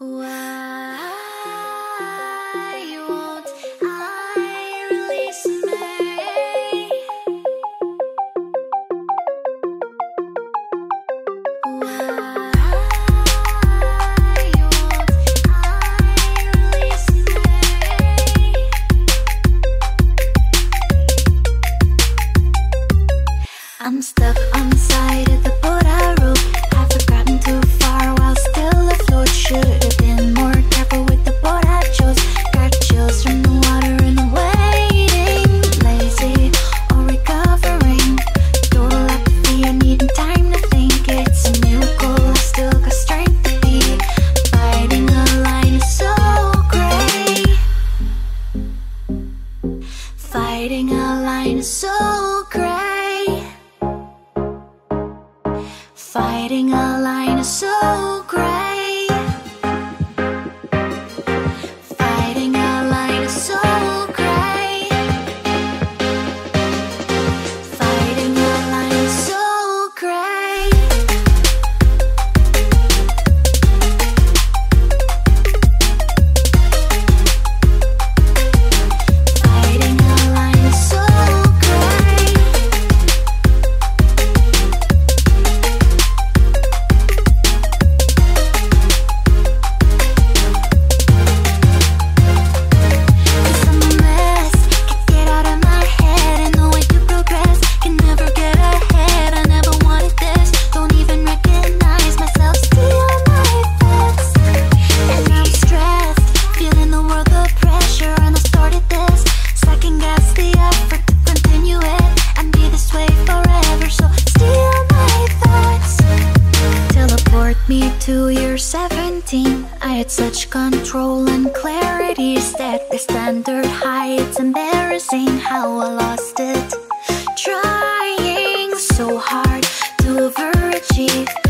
Wow. Writing a line of soul. Me to year 17 I had such control and clarity Set the standard high It's embarrassing how I lost it. Trying so hard to overachieve.